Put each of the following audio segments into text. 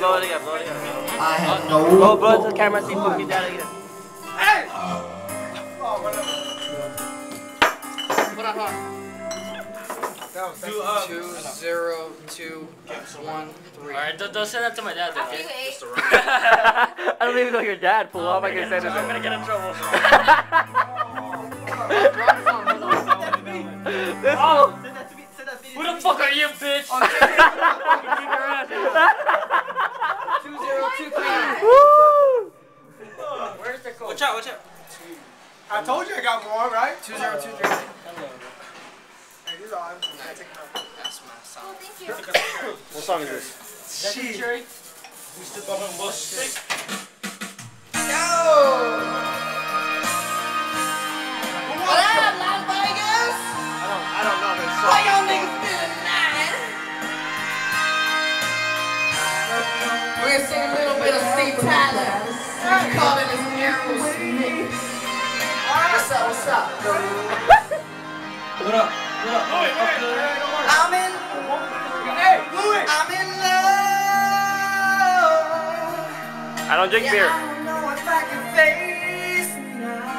blow it again, blow it again. I have no. Blow, blow it to the camera, see Pookie down again. Hey! Oh, whatever. Hold on, hold on. Two, uh, Two, zero, two, one, three. Alright, don't, don't say that to my dad, though, okay? I don't even know your dad. Pull up, I can say I'm gonna get in trouble. This fool. Who the fuck are you, bitch? I told you I got more, right? Two, zero, two, three. Hey, these are items. I take them out. That's my song. Oh, what song is this? Is that the cherry? Mr. Bubba Bush. What up, Las Vegas? I don't, I don't know this How song. y'all niggas feeling tonight? We're gonna a little bit of Steve Tyler. We call it his Aerosmith. What's up, what's up? What up? What up? Louis, hey, hey, don't worry. I'm in, Hey, Louis! I'm in love. I don't drink Yeah, beer. I don't know if I can face tonight.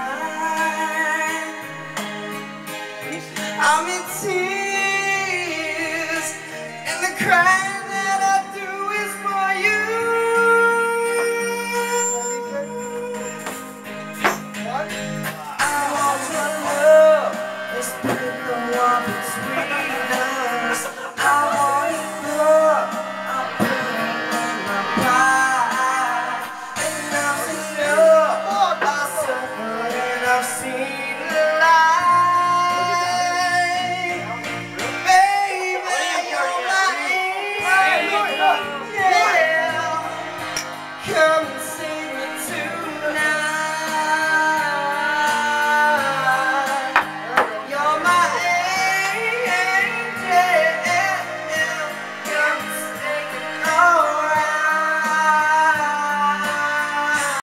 I'm in tears.